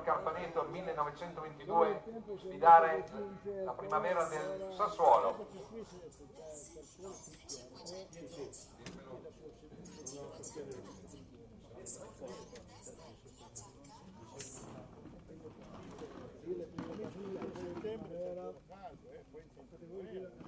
Carpaneto 1922 sfidare la primavera del Sassuolo.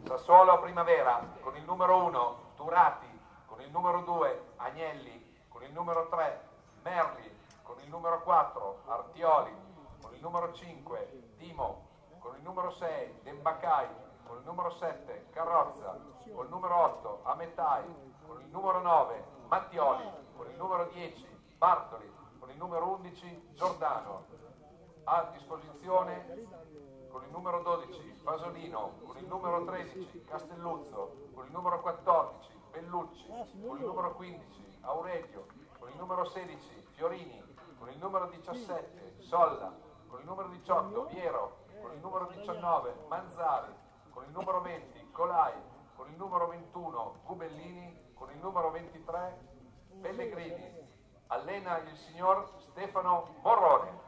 Sassuolo Primavera con il numero 1 Turati, con il numero 2 Agnelli, con il numero 3 Merli, con il numero 4 Artioli, con il numero 5 Timo, con il numero 6 Dembacai, con il numero 7 Carrozza, con il numero 8 Ametai, con il numero 9 Mattioli, con il numero 10 Bartoli, con il numero 11 Giordano. A disposizione con il numero 12 Pasolino, con il numero 13 Castelluzzo, con il numero 14 Bellucci, con il numero 15 Aurelio, con il numero 16 Fiorini, con il numero 17 Solla, con il numero 18 Piero, con il numero 19 Manzari, con il numero 20 Colai, con il numero 21 Cubellini, con il numero 23 Pellegrini. Allena il signor Stefano Morrone.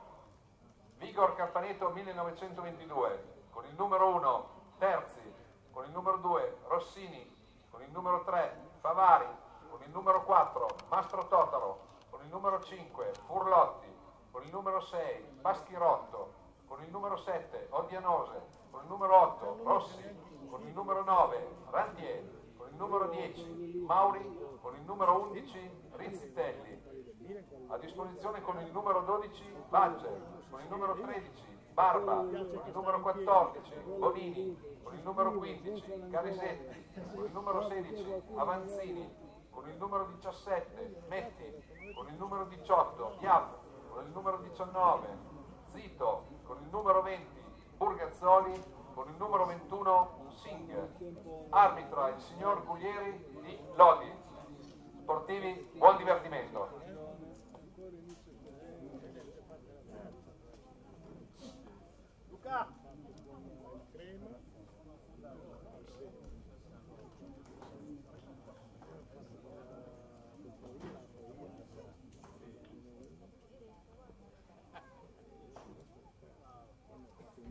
Vigor Campaneto 1922, con il numero 1 Terzi, con il numero 2 Rossini, con il numero 3 Favari, con il numero 4 Mastro Totaro, il numero 5 Furlotti, con il numero 6 Baschirotto, con il numero 7 Odianose, con il numero 8 Rossi, con il numero 9 Randier, con il numero 10 Mauri, con il numero 11 Rizzitelli, a disposizione con il numero 12 Bagge, con il numero 13 Barba, con il numero 14 Bonini, con il numero 15 Carisetti, con il numero 16 Avanzini, con il numero 17 Metti, con il numero 18 Piaf, con il numero 19 Zito, con il numero 20 Burgazzoli, con il numero 21 Singh. Arbitra il signor Guglieri di Lodi. Sportivi, buon divertimento. Luca!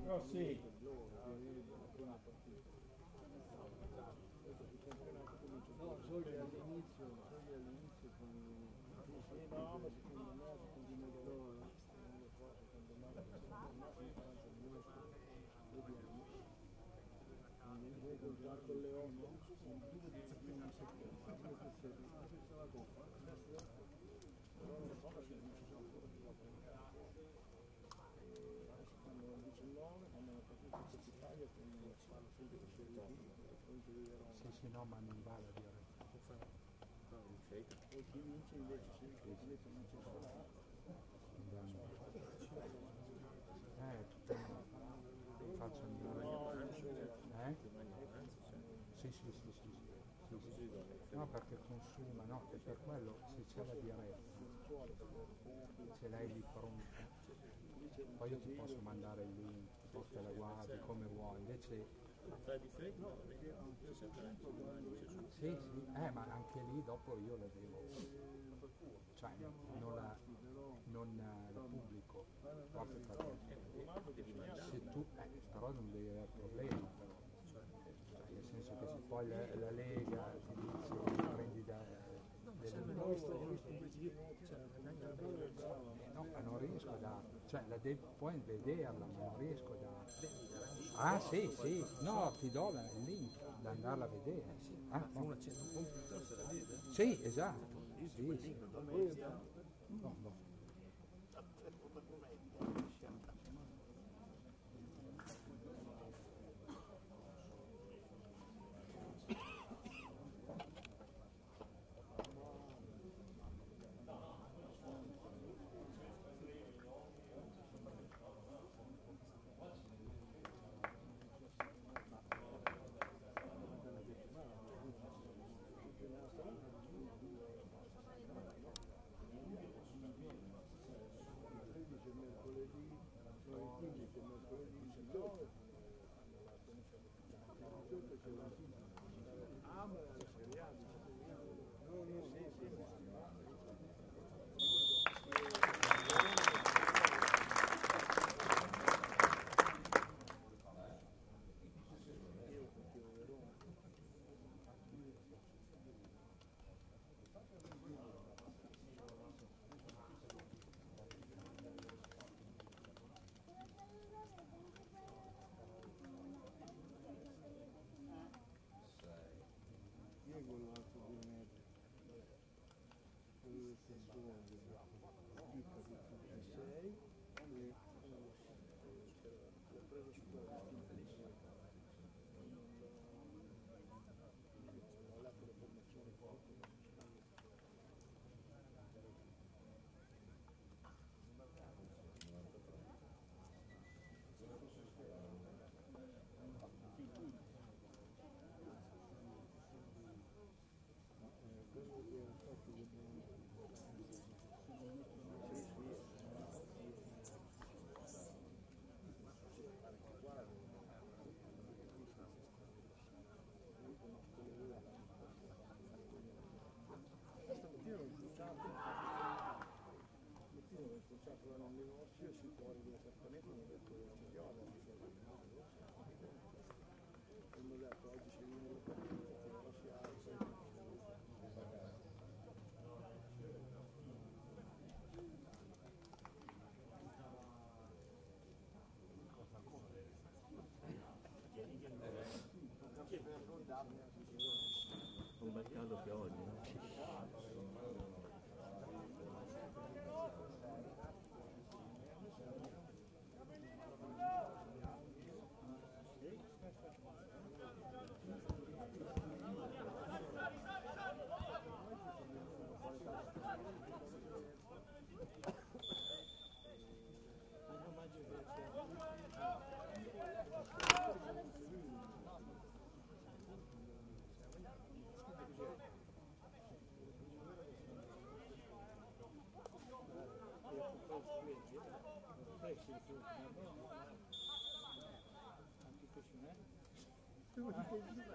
Rossi! No, solo all'inizio, solo all'inizio con Sì, no, ma secondo me, secondo me loro, non lo so, secondo me, secondo me, sì, 40 minuti, vediamo. Non vedo già con le 8, sono due di prima seconda, due che se se se la coppa, però non lo so perché non ci sono ancora più dopo in casa. Adesso fanno il 19, quando hanno fatto il Coppa Italia, quindi fanno sempre per Serie B, e poi vedremo. Sì, sì, no, ma non vale a dire. E chi vince invece, se chi invece vince sarà. Eh, tutte faccio andare. No, non solo. Eh? Sì, sì, sì, sì, sì, sì, sì. No, perché consuma, no, è per quello se c'è la diretta, ce l'hai lì pronta. Poi io ti posso mandare il link, poi te la guardi come vuoi, invece sì, sì, eh, ma anche lì dopo io la devo, cioè non la, non la pubblico, proprio perché se tu, eh, però non devi avere problemi però, cioè, nel senso che se poi la, la Lega ti dice prendi da, delle Ho visto, ho visto un po' di cioè, neanche la bella Eh, no, ma non riesco a darla, cioè la devi, puoi vederla, ma non riesco a darla. Ah sì, sì, no, ti do la- il link da andarla a vedere. Ah, no. uno accende un computer se la vede. Sì, esatto. Sì, sì. No, no. Amém. Obrigado.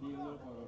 Basta non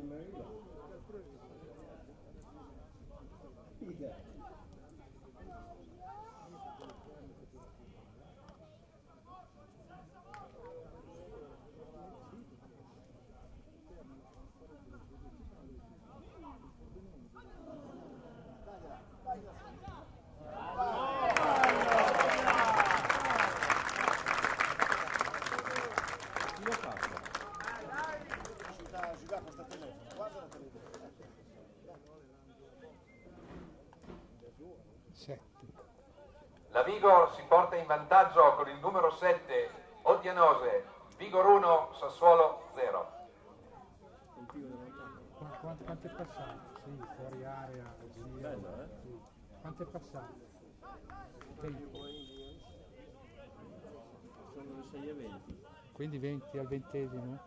dirlo con Rossini. Passato in Maryland. Figa. Chi l'ha fatto? Si dà, si dà questo telefono, guarda la televisione. Sette. La Vigo si porta in vantaggio con il numero 7, Odianose, Vigor 1, Sassuolo 0. Qua- Quante, quante passate? Sì, fuori area, giro. Bello, eh? Sì. Quante passate? Tempo. Sono le 6 e 20. Quindi 20 al ventesimo?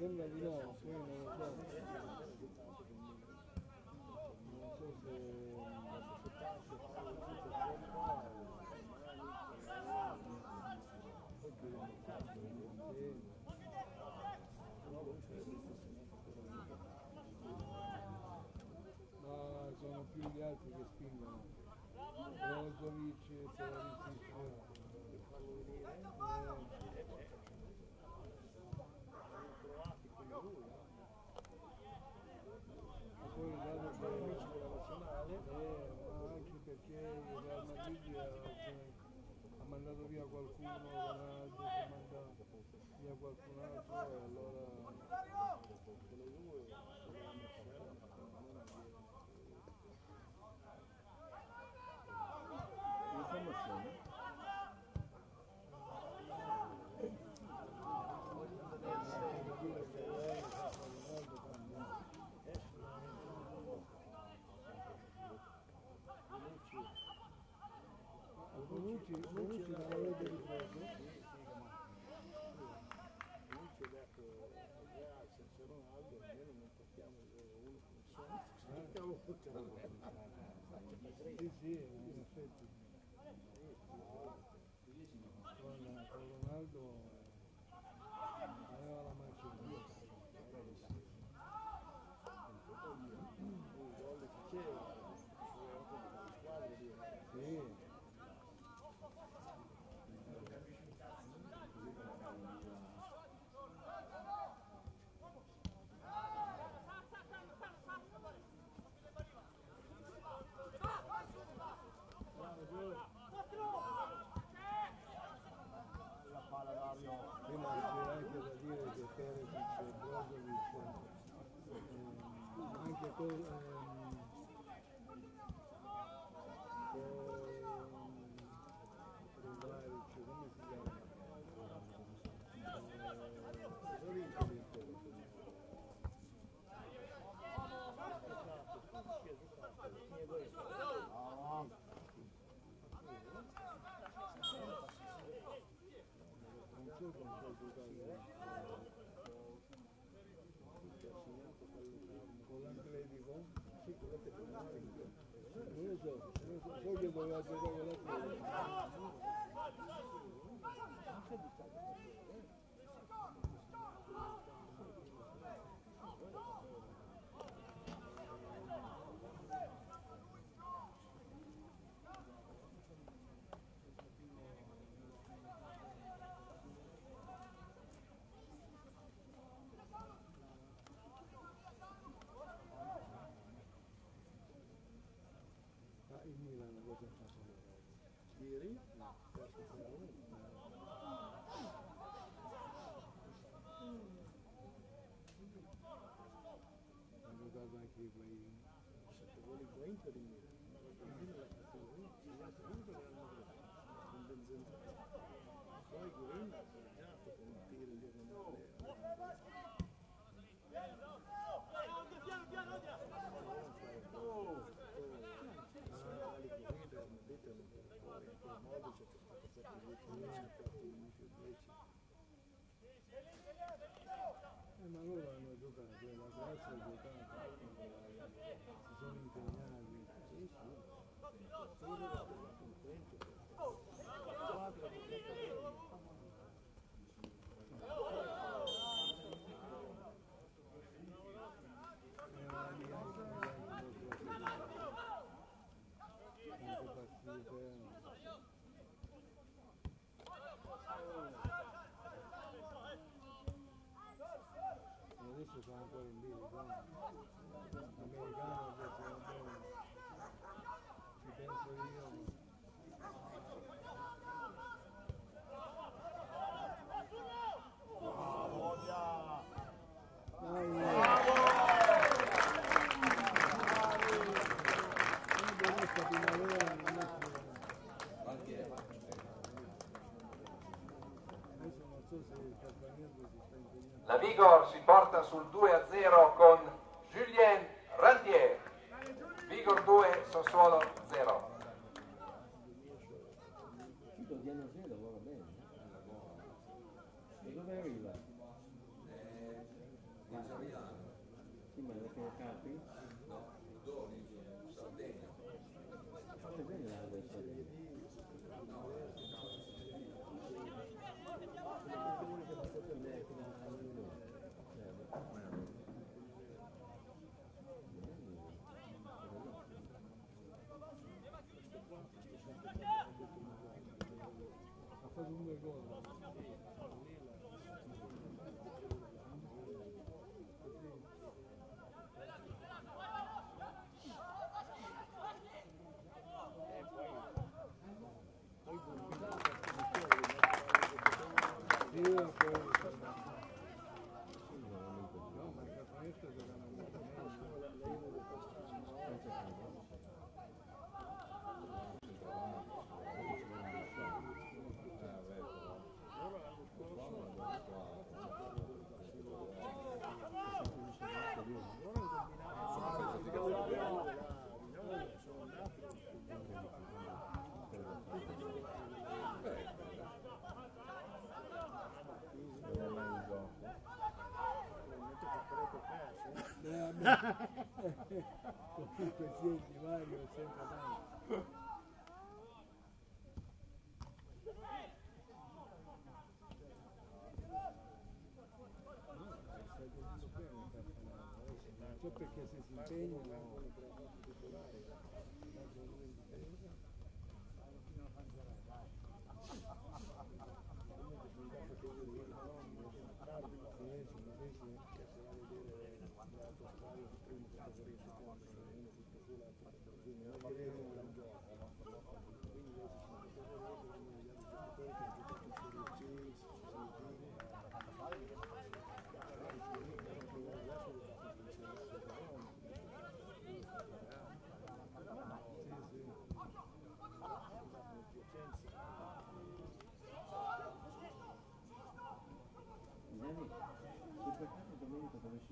Sembra di no, poi non lo so. Non so se la società si fa c'è. Ma sono più gli altri che spingono. Brozovic, Perisic. poi il dato che amici della nazionale, eh, ma anche perché Real Madrid ha, ha mandato via qualcuno, è mandato via qualcun altro e allora Sim, sim. Ehm, anche con ehm, con Kramaric, come si chiama? Eh, Sorinco l'Inter. Ah, non so con qual giocare. Con l'Atletico? Sì, con l'Atletico. Non lo so, non lo so, so che doveva giocare con l'Atletico. Ma il Milan cosa ha fatto? Ieri? No, perso con la Roma. Ha giocato anche i play-in. Sette gol in Inter in Milan. Il Milan l'ha fatto lui, segnato subito che hanno preso. Un Benzema. Poi Gurin ha segnato con un tiro diagonale. Eh, ma loro hanno giocato, la Grazia ha giocato, si sono impegnati. Sì, sì. Era lì anche magari molto anche partite. E sta impegnando. La Vigor si porta sul 2-0 con Julien Rantier. Vigor 2, Sassuolo 0. Tutto di anno zero lavora bene. E dove arriva? Ma, sì, ma perché capi? No, Doni, Sardegna. Ha fatto bene la Sardegna. Ha fatto un bel gol. Sì, comunque sia il divario è sempre tanto. Certo perché se si impegnano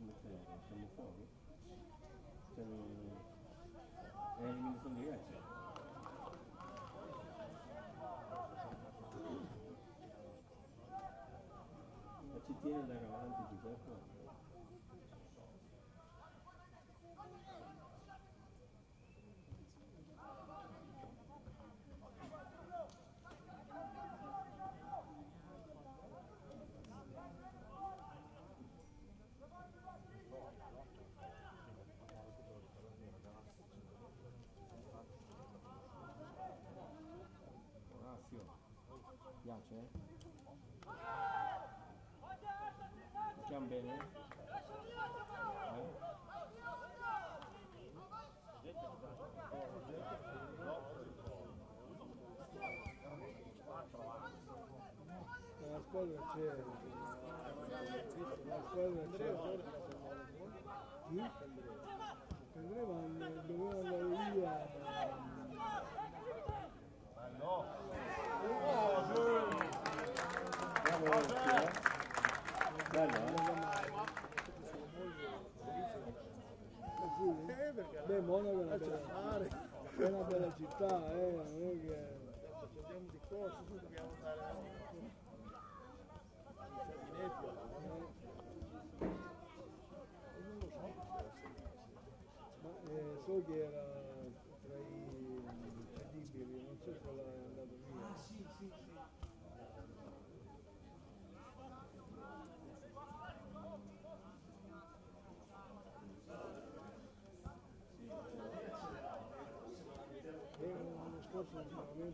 么什么什么货的，真，哎，你说没有钱？就比。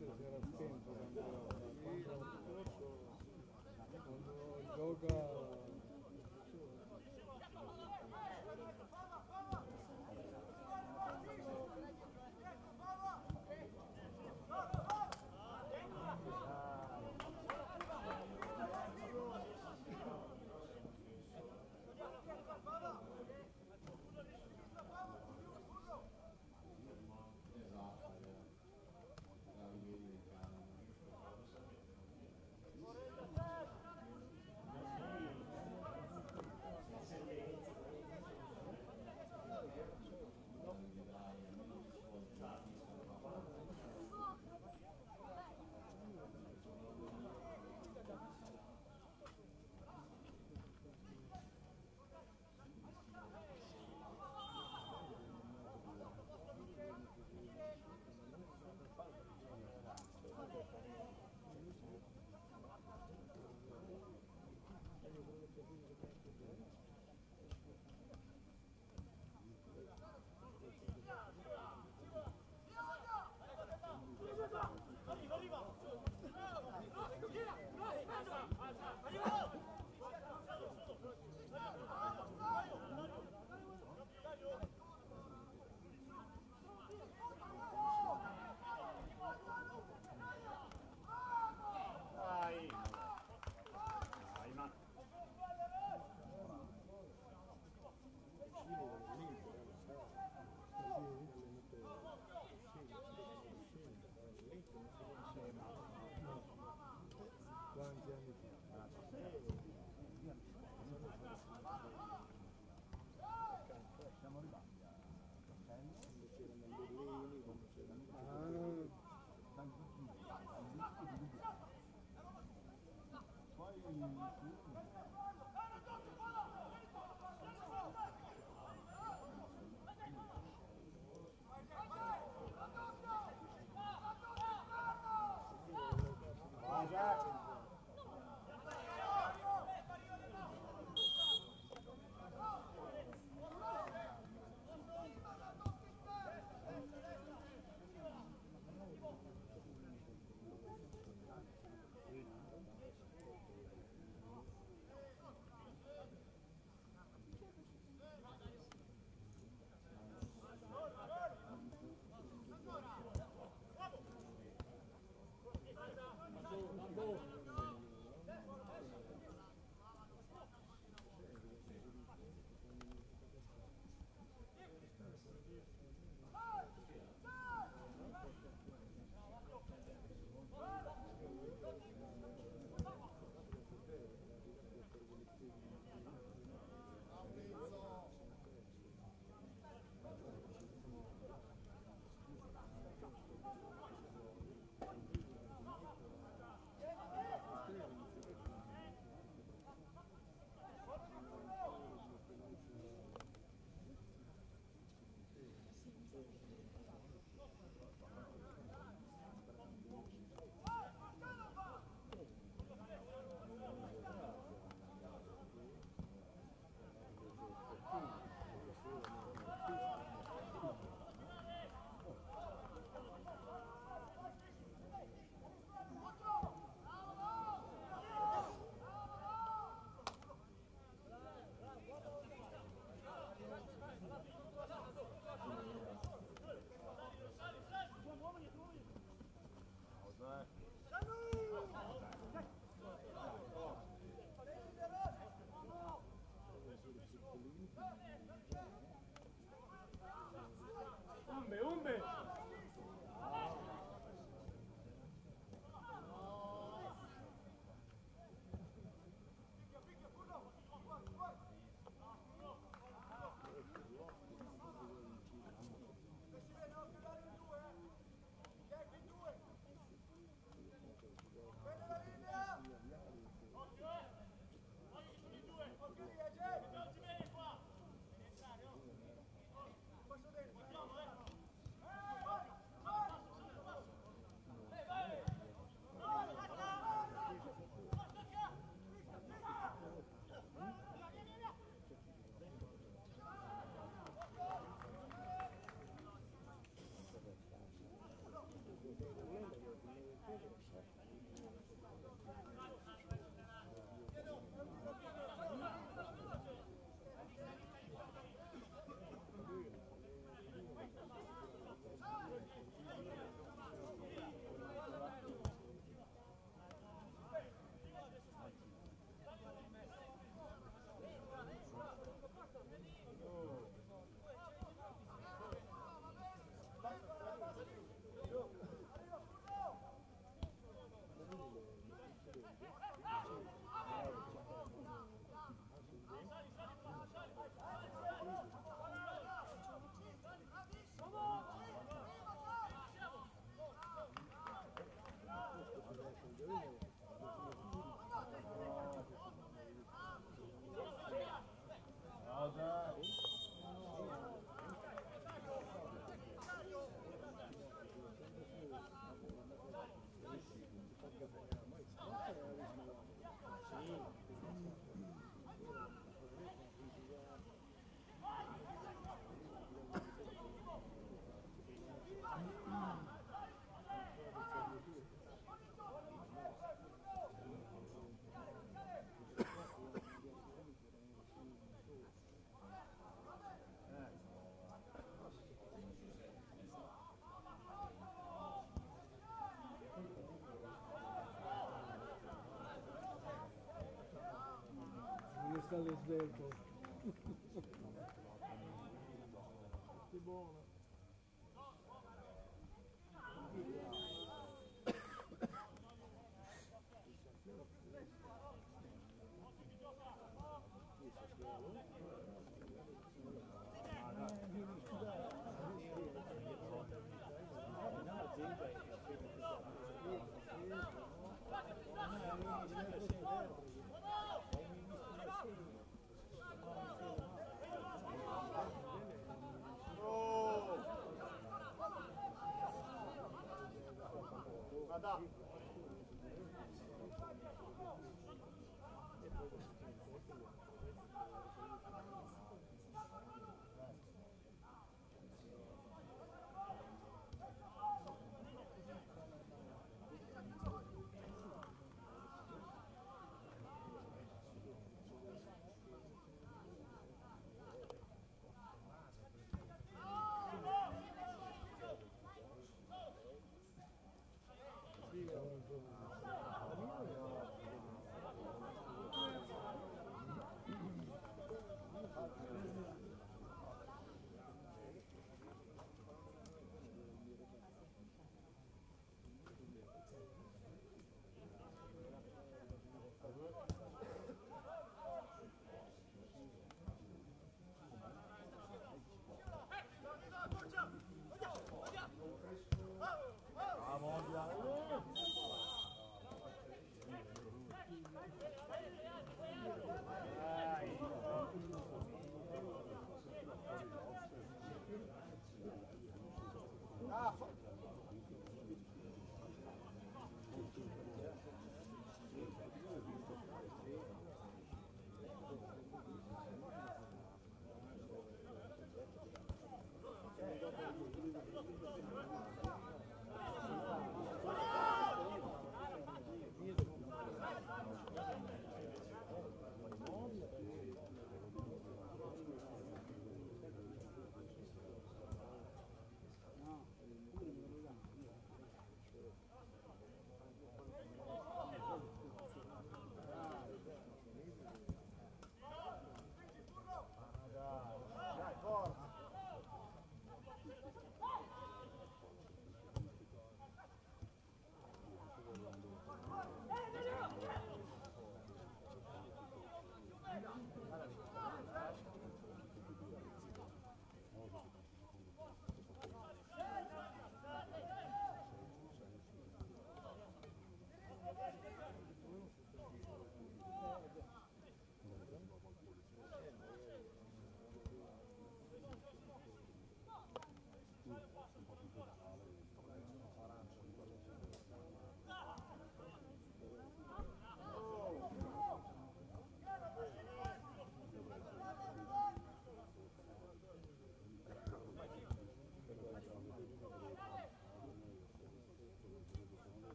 Gracias. Svelto. Che buono. Sì,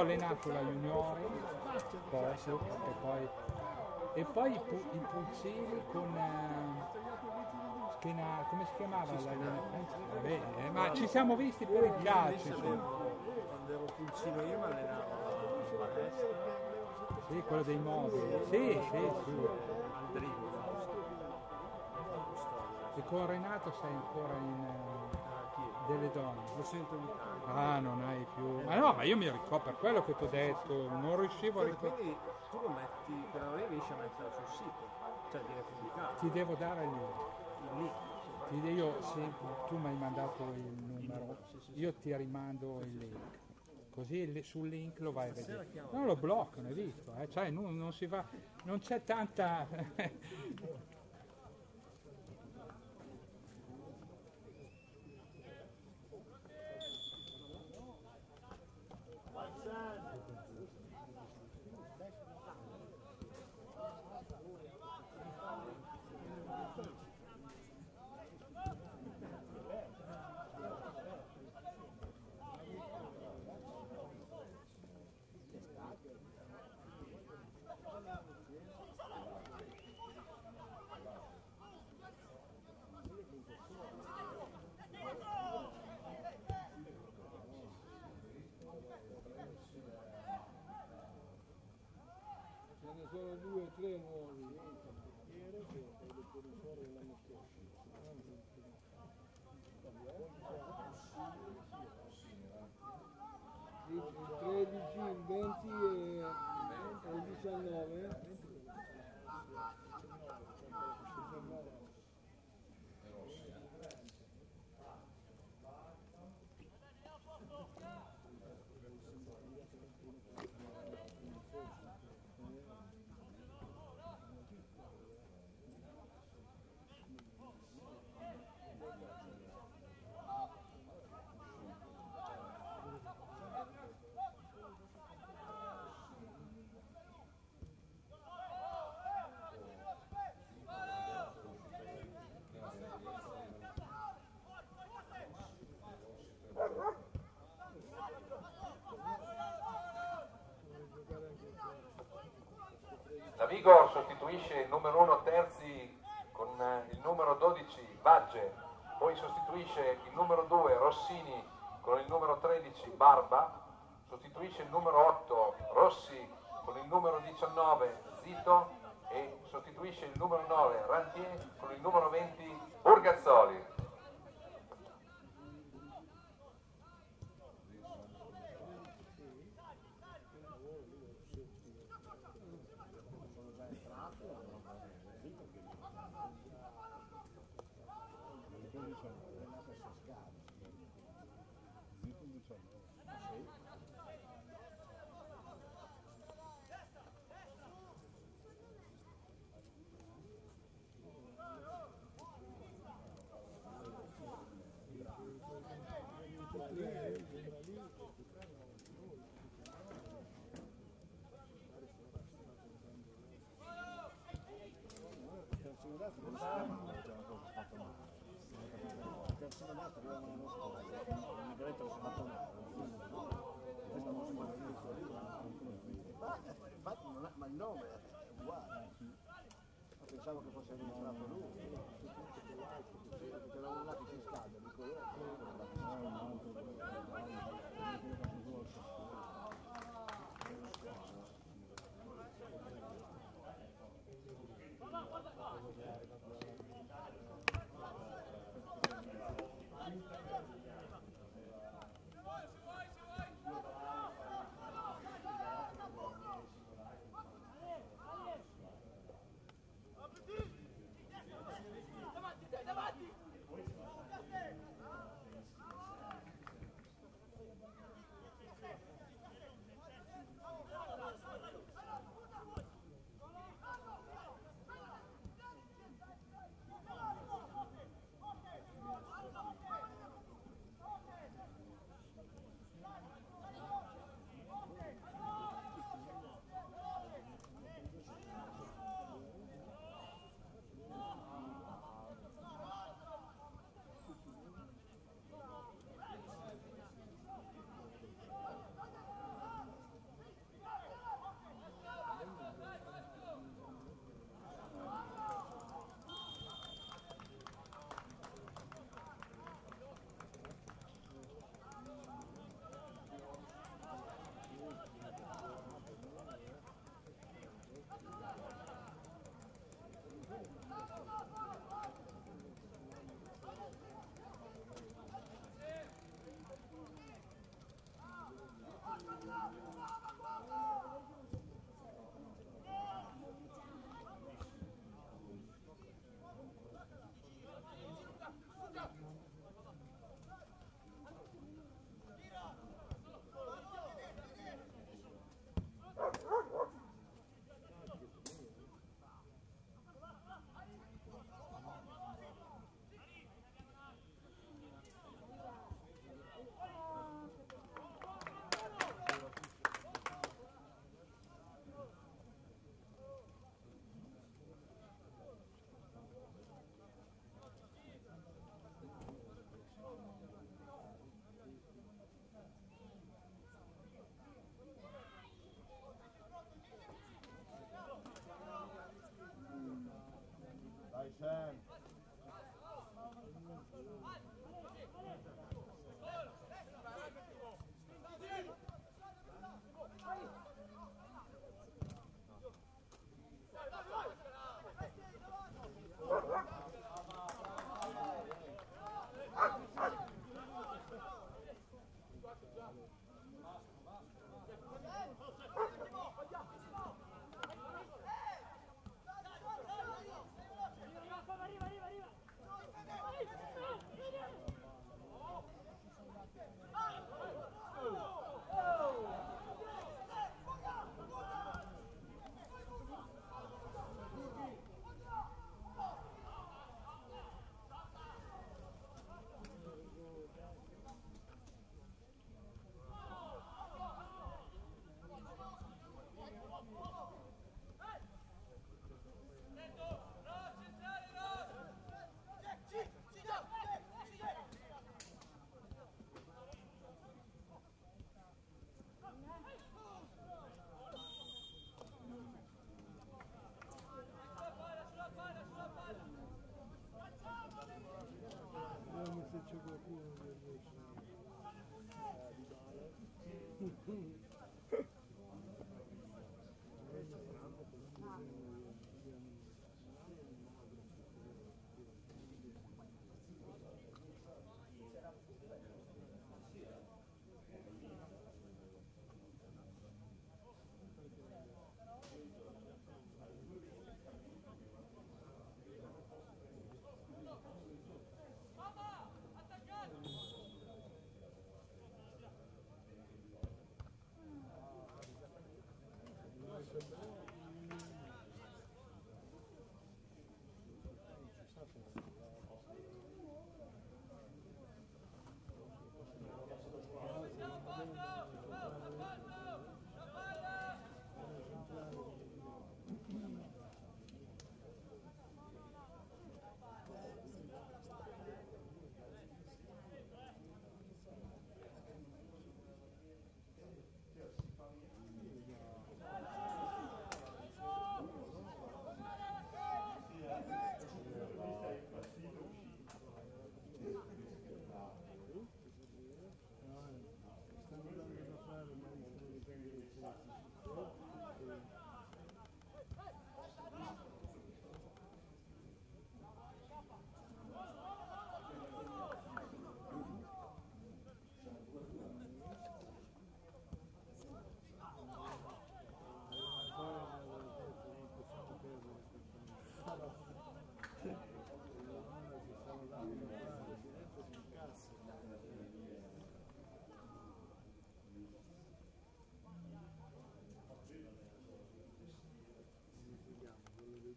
allenato la juniore, poco, perché poi... E poi i, pu- i pulcini con... eh, Schena- come si chiamava l'allenatore? Vabbè, eh, ma ci siamo visti per il calcio. Quando ero pulcino io mi allenavo a destra, Sì, quello dei mobili. Sì, sì, sì. E con Renato sei ancora in eh? Delle donne. Lo sento ogni tanto. Ah, non hai più. Ma no, ma io mi ricordo per quello che ti ho detto, non riuscivo a ricordare. Quindi tu lo metti, per ora riesci a metterlo sul sito, cioè viene pubblicato. Ti devo dare il Il link. ti io, sì, tu mi hai mandato il numero, io ti rimando il link. Così sul link lo vai a vedere. Non lo bloccano, hai visto? eh? Cioè, non, non si fa, non c'è tanta. Sostituisce il numero 1 Terzi con eh, il numero 12 Bagge, poi sostituisce il numero 2 Rossini con il numero 13 Barba, sostituisce il numero 8 Rossi con il numero 19 Zito e sostituisce il numero 9 Rantier con il numero 20 Urgazzoli.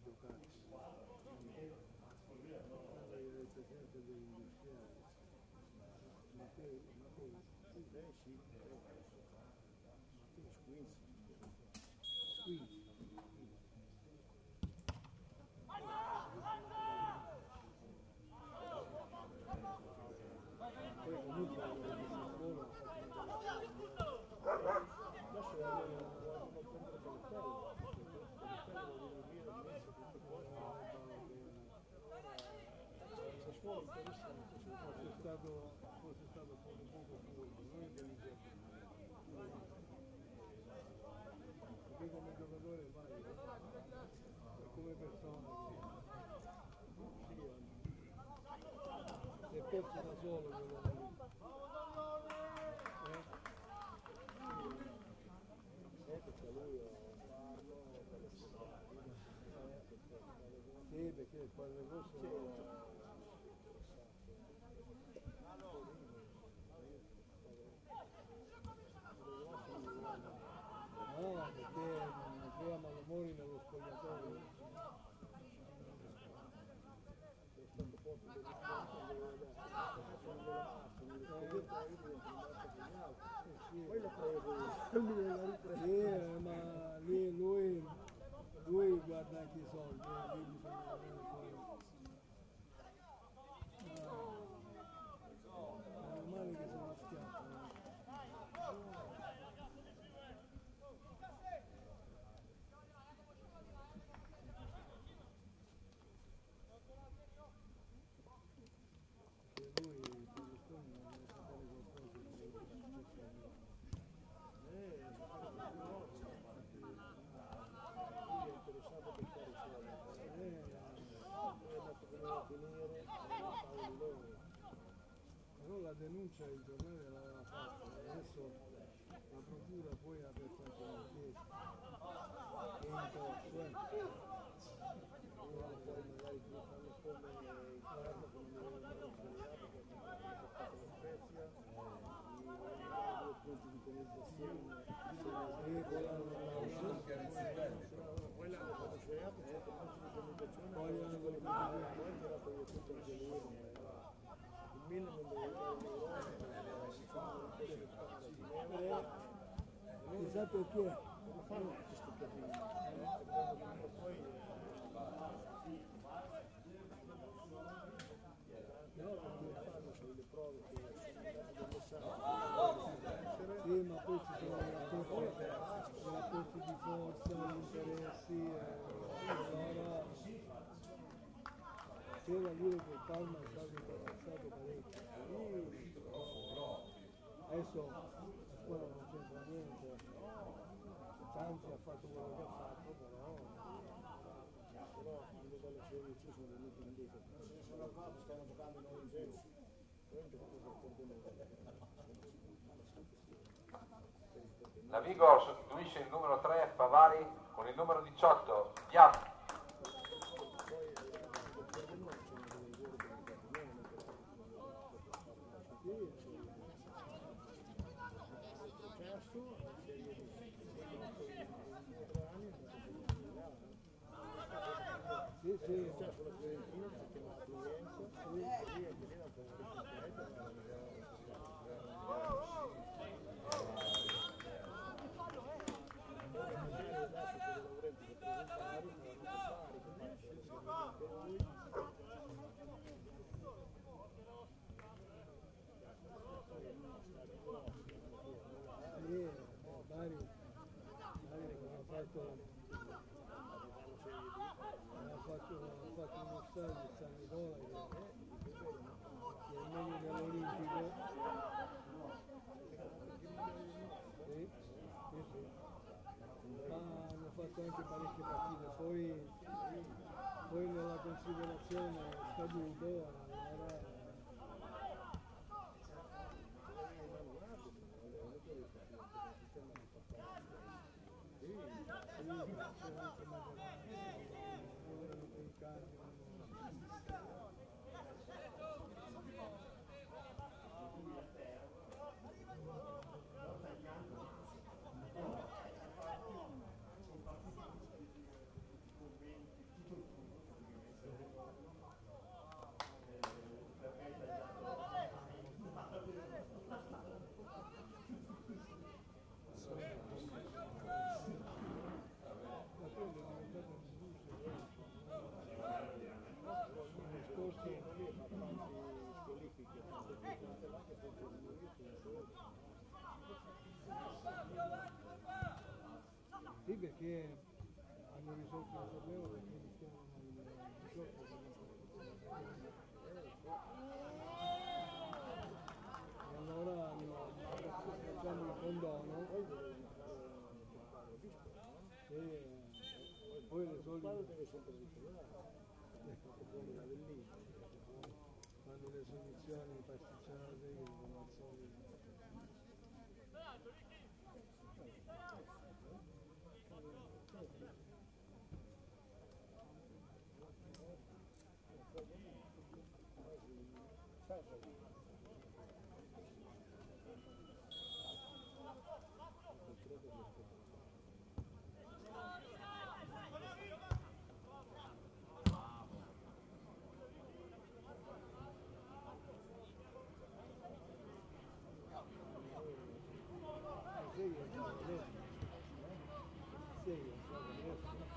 Fosse stato, fosse stato poco poco furbo, non intelligente. Perché come giocatore vai, e come persona sì, se pensi da solo quello. Eh? Eh, perché lui parlo, sì, perché poi le cose No, perché crea malumori nello spogliatoio. Poi l'ho preso, sì, ma lì lui, lui guarda anche i soldi, eh, lì bisogna avere poi... Ah, è normale che se la schiaffano. Perché lui Berlusconi non deve sapere qualcosa di quello che è successo a me. Eh, sapere qualcosa, lui è interessato per fare i soldi. Eh, poi ha detto che doveva finire, Paolo loro. Però la denuncia il giornale l'aveva fatta, adesso la procura poi ha aperto anche l'inchiesta. Che in corso, eh. Ora poi magari ti fanno come il caso con il commissariato che ha fatto la Spezia, due punti di penalizzazione, Sì, ma poi ci sono i rapporti, di forza, gli interessi, eh, allora da dire che Palma è stato incazzato parecchio. Adesso Tanzi ha fatto quello che ha fatto, però però quando dalle 16 sono venuti indietro. Sono qua, stanno giocando in Pordenone. La Vigor sostituisce il numero 3 Favari con il numero 18 Diab. successo, serie di 4 tre anni, Sì, cioè sulla Fiorentina si chiama Fluenza, lui così anche lì la favorita diretta, ma sì, no, Bari, Bari cosa ha fatto? Ha fatto, ha a San Nicola che, è meglio dell'Olimpico. Sì, sì, sì. Ma hanno fatto anche parecchie partite, poi, poi nella considerazione scaduto allora Sì, sì, c'è anche magari un cambio. Ma quello è diventato un buso, l'anno scorso lì fa tanti squalifiche, tante puntate là che poi sono Perché hanno risolto il problema perché iniziano il 18 e allora hanno facciamo il condono e poi le solite Vellina fanno le soluzioni pasticciate che come al solito Sì, io sono adesso. Sì, io sono adesso.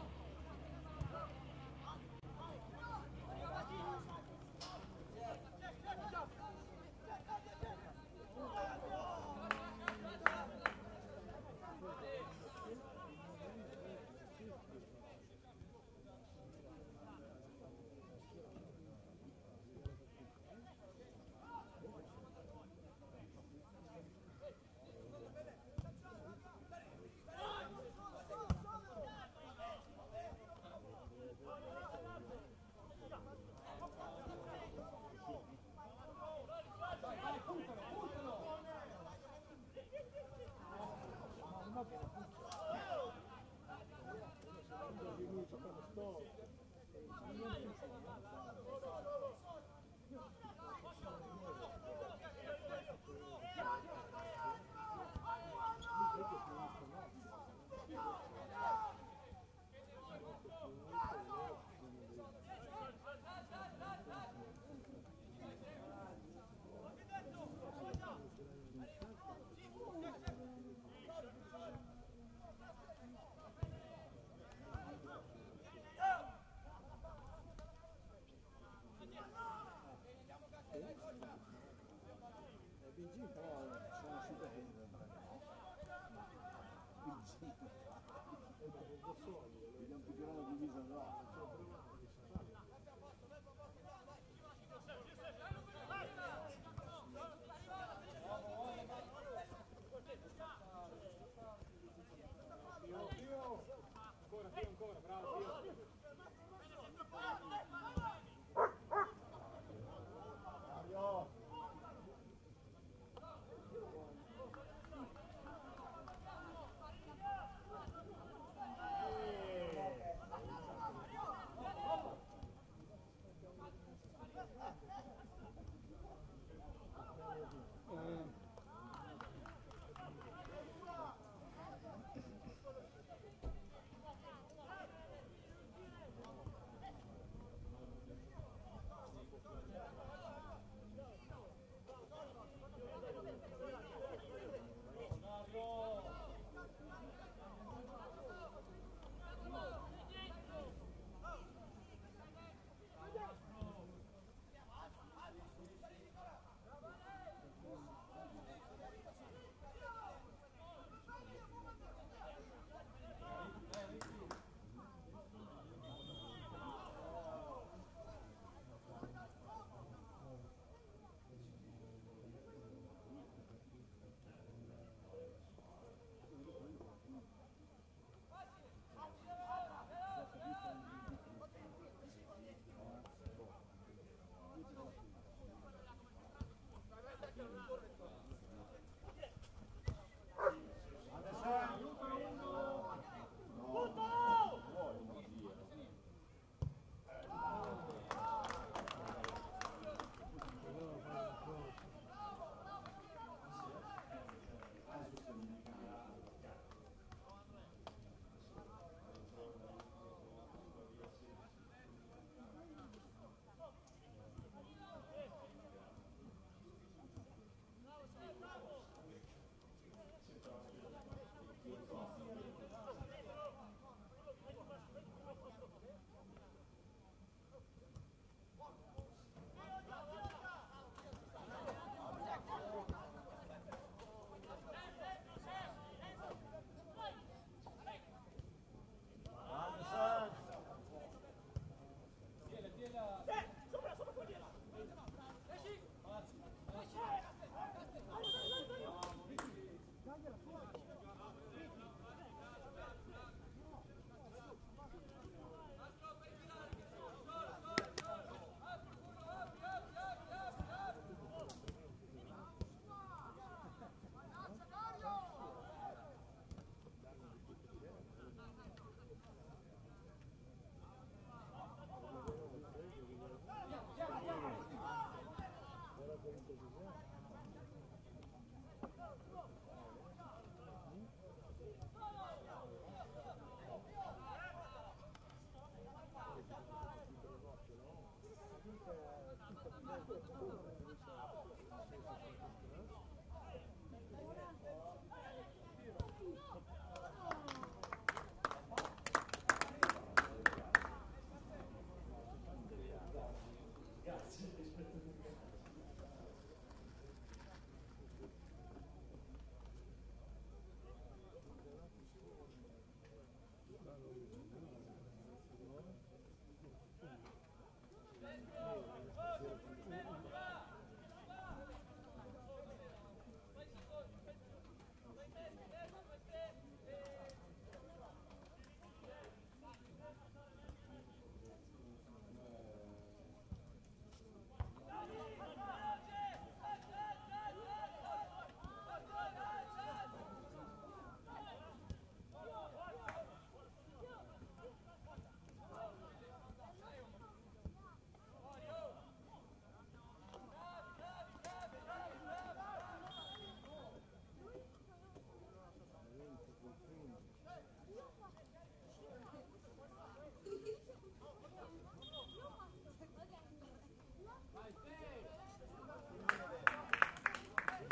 Le BG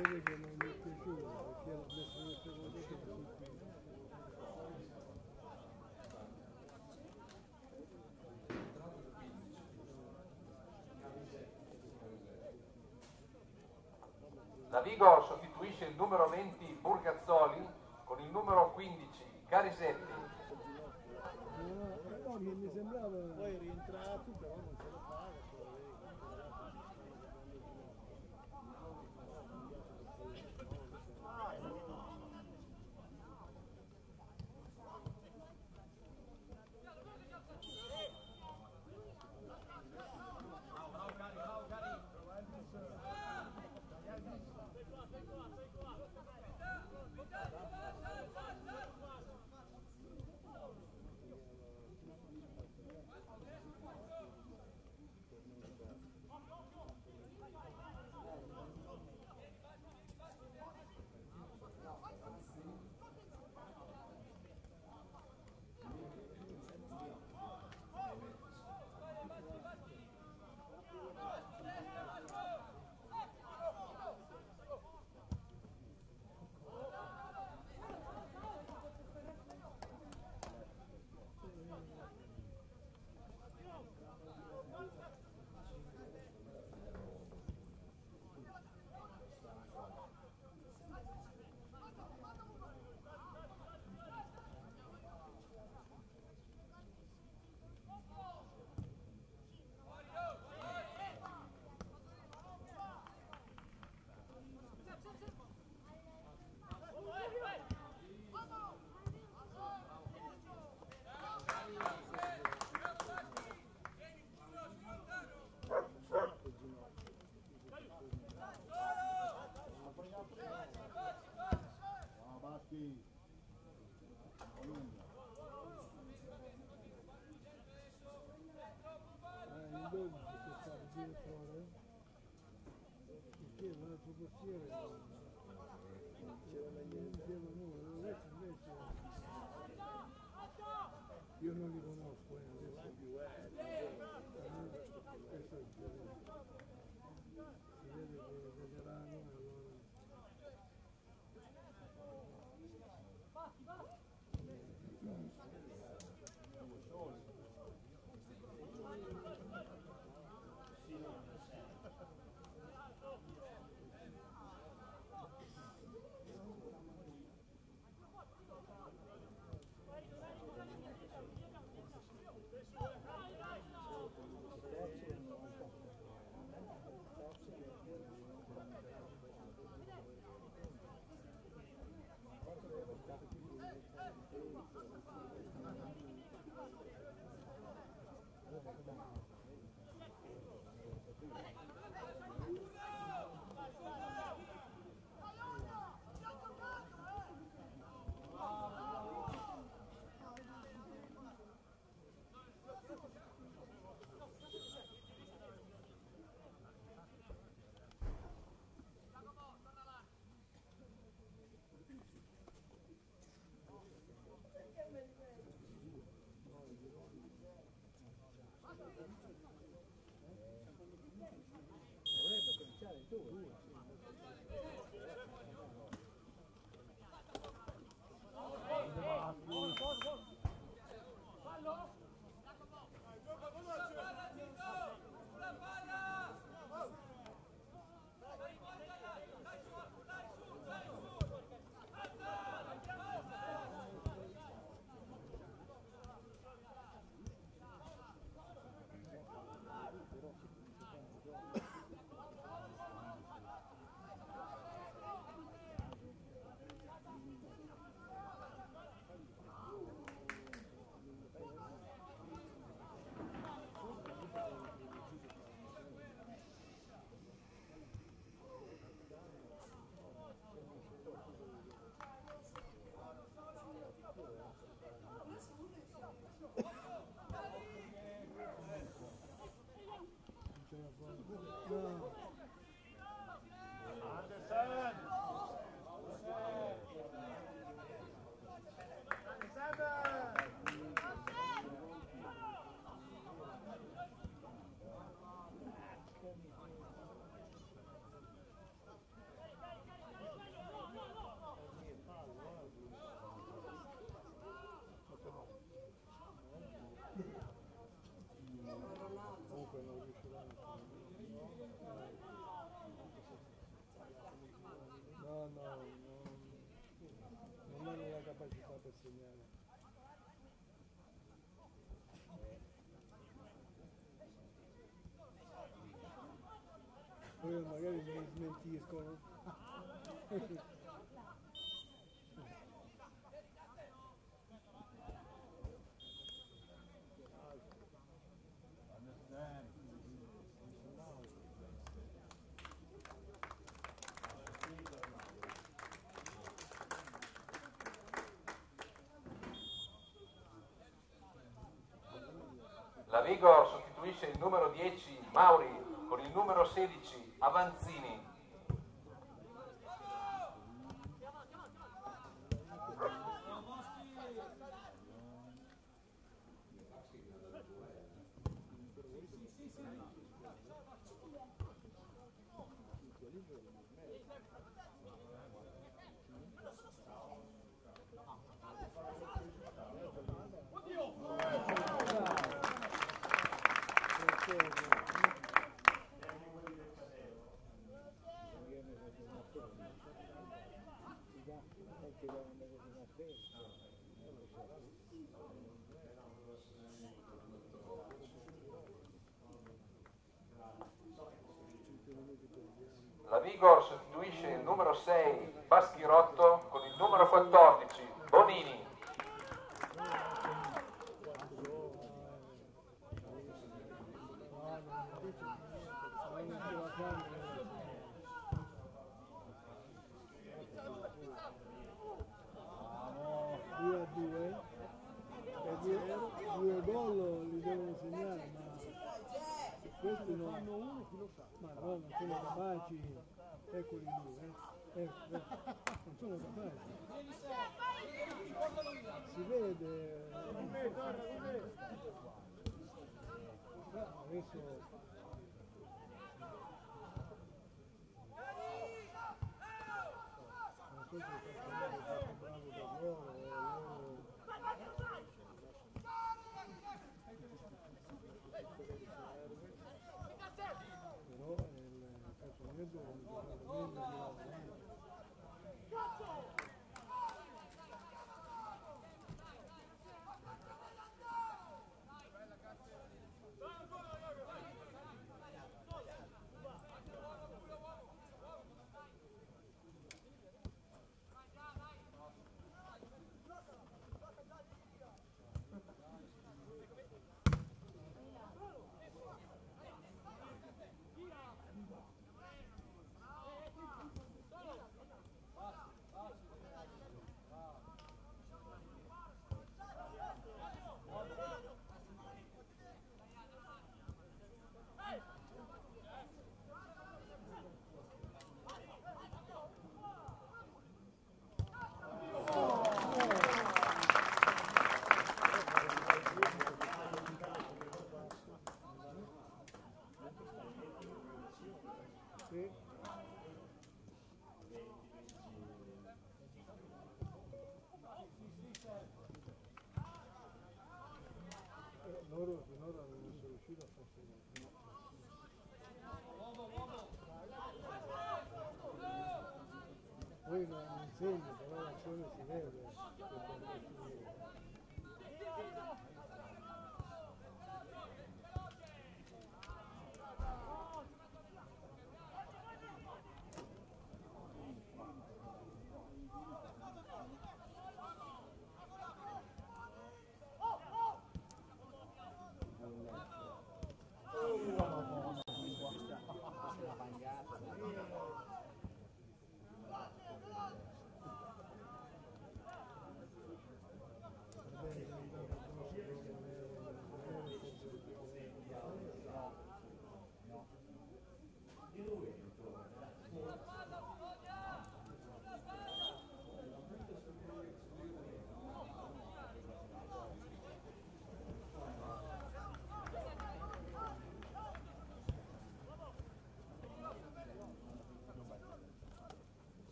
vede che non mi è piaciuto perché l'ho messo nel secondo tempo. La Vigo sostituisce il numero 20 Burgazzoli con il numero 15 Carisetti. No, eh, no, che mi sembrava... Thank you. 对我，对我。Smentiscono. La Vigor sostituisce il numero 10 Mauri con il numero 16 Avanzini. La Vigor sostituisce il numero 6 Baschirotto con il numero 14 Bonini. Due a due, e due, due gol li devono segnare, ma questi no. No, non sono capaci, eccoli lì, eh. Ecco, ecco. non sono capaci. Si vede. Ah, adesso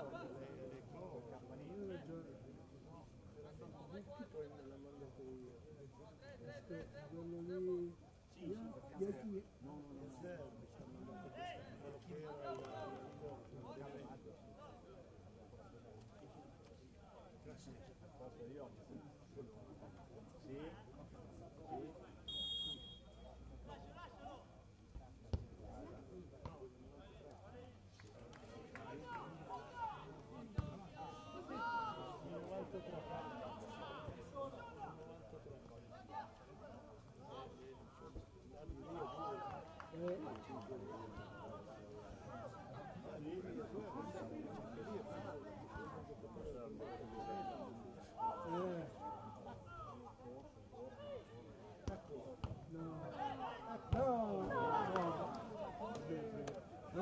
Come on, come on.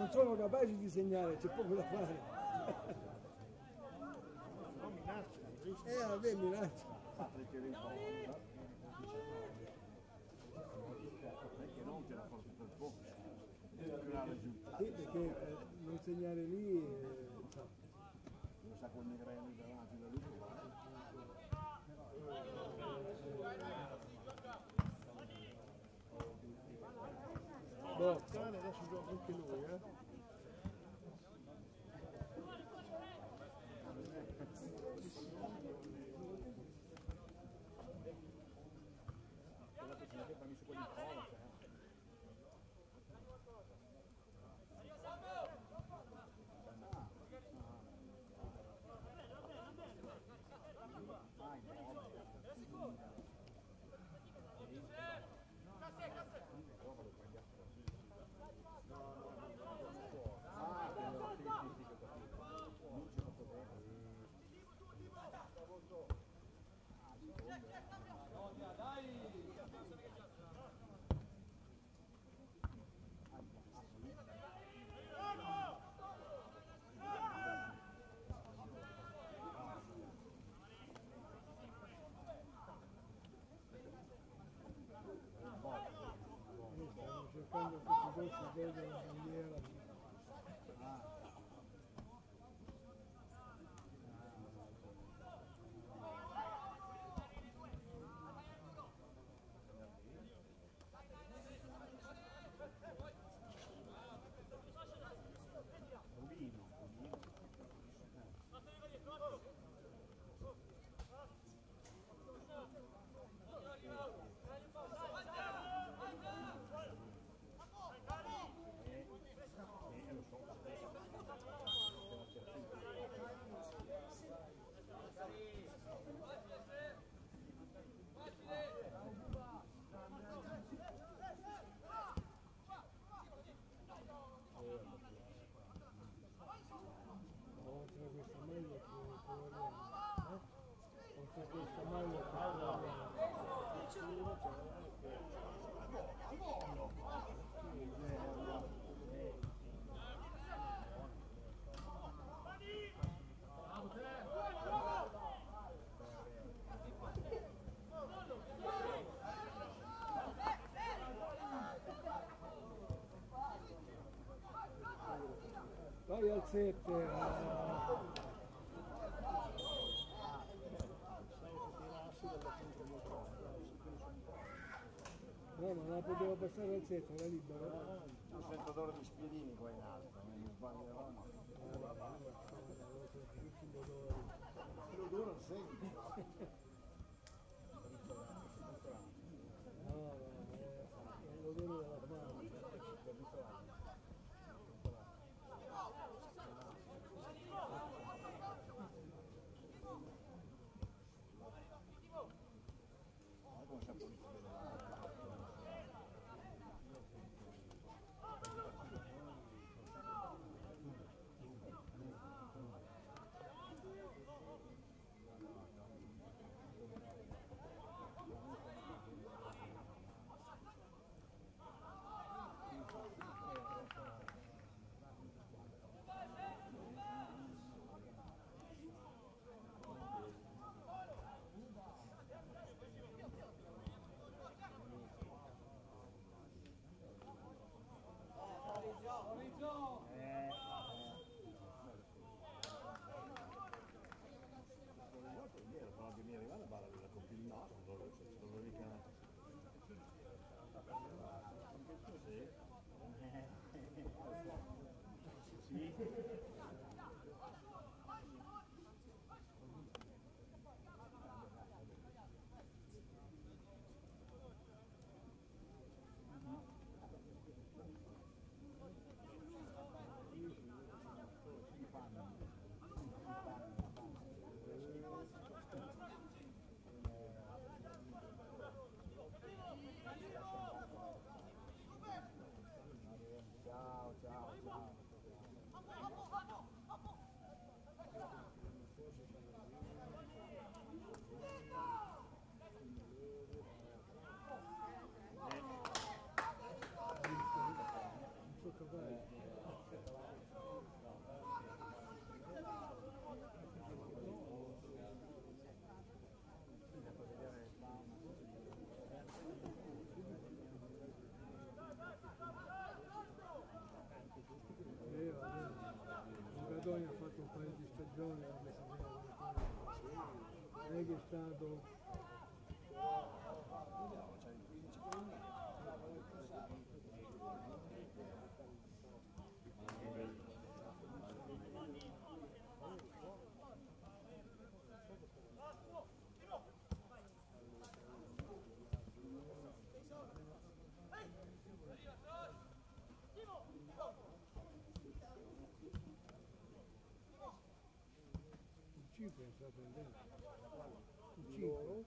Non sono capaci di segnare, c'è poco da fare. Non minaccia? Eh, vabbè, minaccia. Perché non non tira forte per poco. Sì, perché eh, non segnare lì... eh. Non sa quel Negrelli davanti da lui. Boh, adesso gioca anche lui, eh? 7. No, ma la poteva passare al 7, era libero. Un sentatore di spiedini di stagione, non è che è stato 5, exatamente. O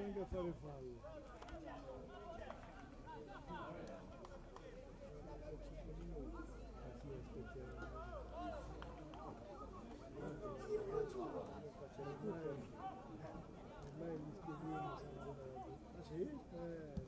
venga tarefado. Ormai li scriviamo, ah sì? Eh.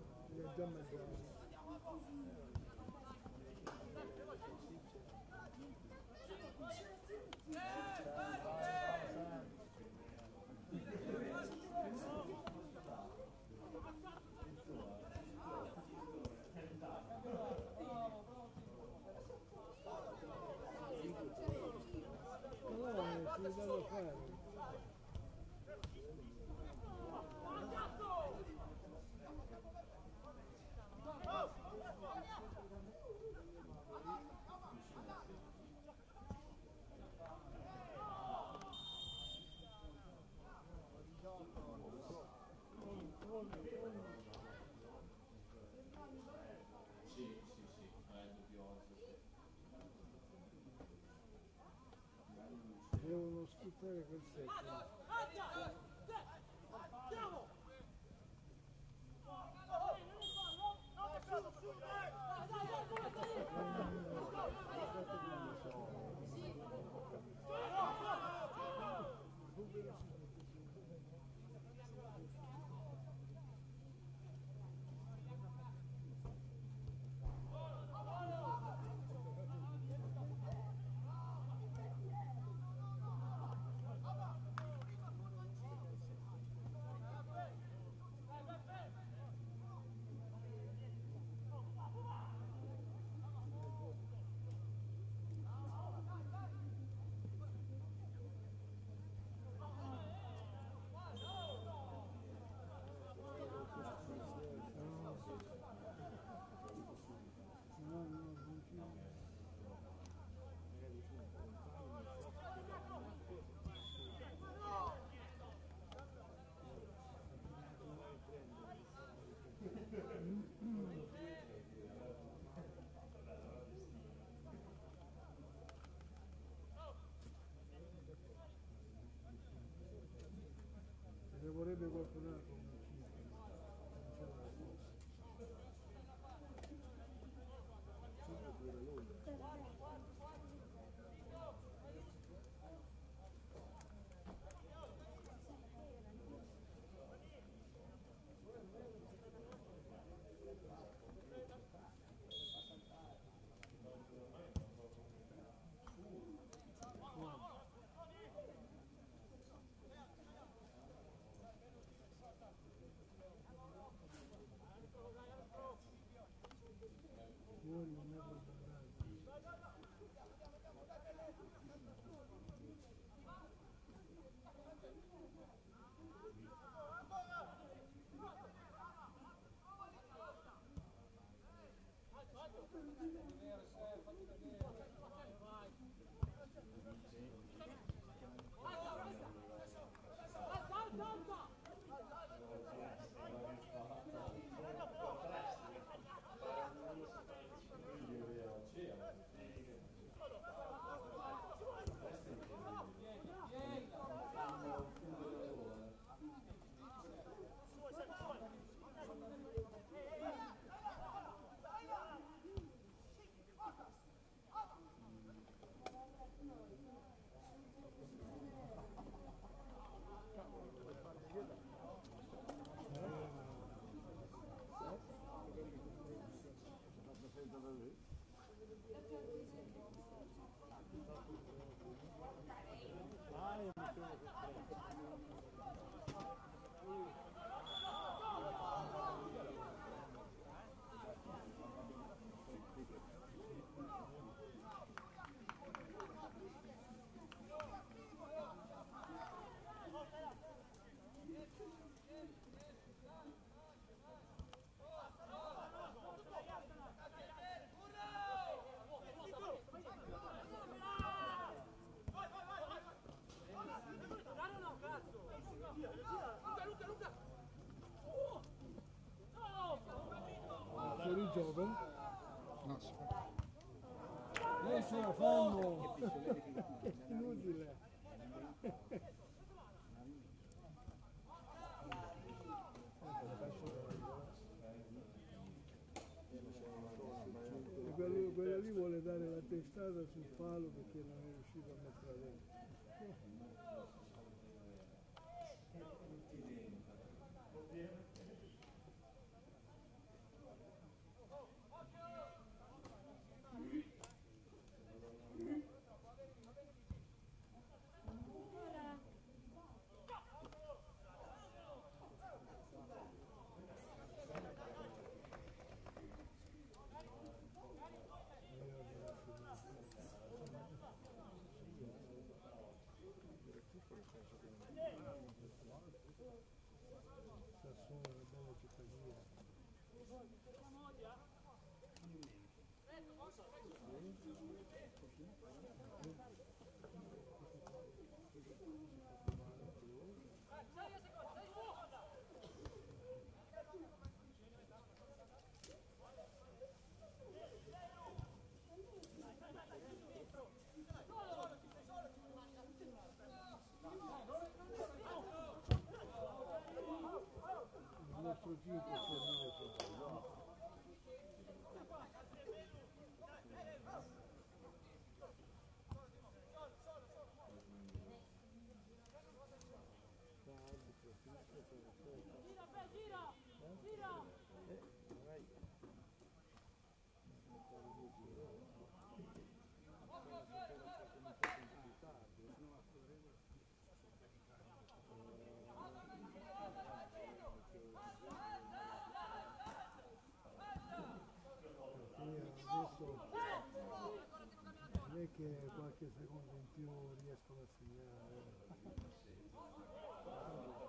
uno scooter e quel secco. Vorrebbe qualcun altro come gioco? No, si Eh ce la fanno! Inutile! E quello, quello lì vuole dare la testata sul palo perché non è riuscito a metterla dentro. Rodrigo, por. È che qualche secondo in più riescono a segnare. Eh,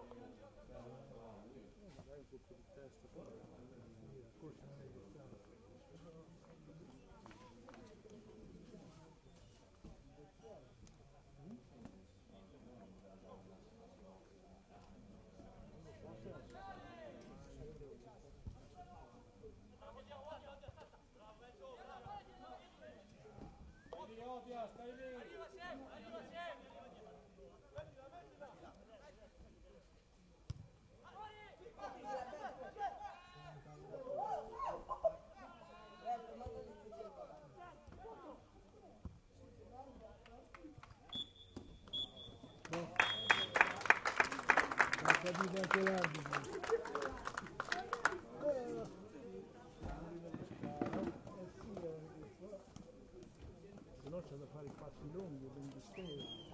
Magari un colpo di testa, corsa non è che sta. Qua- se no c'è da fare i passi lunghi, ben distesi.